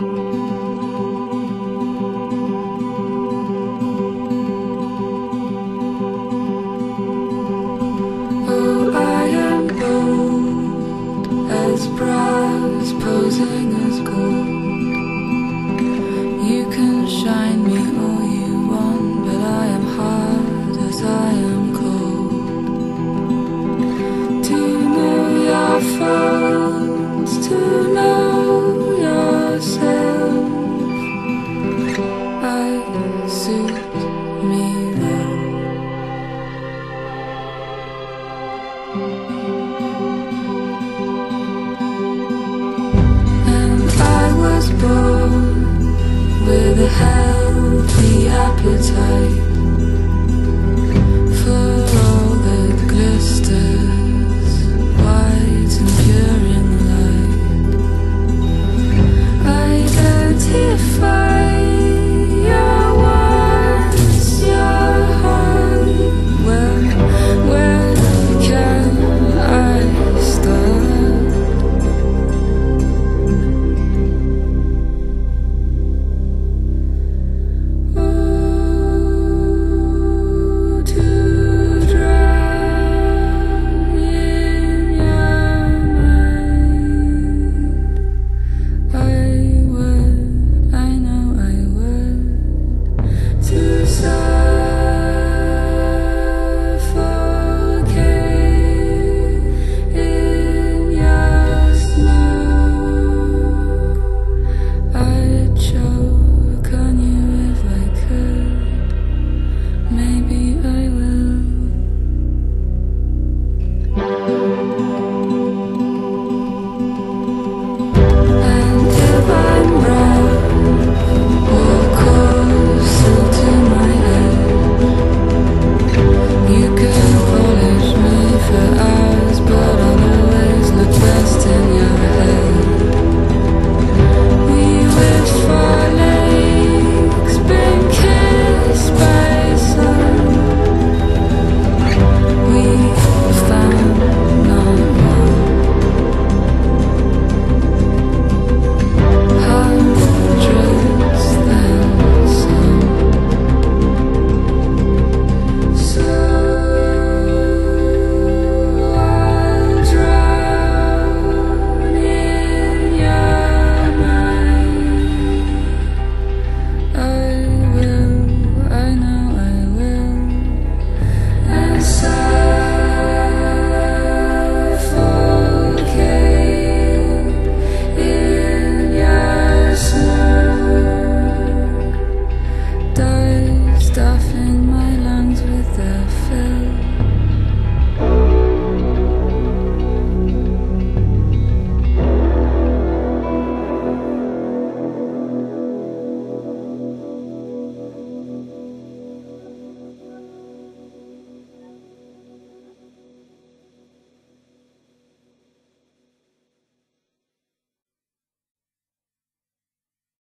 Música thank you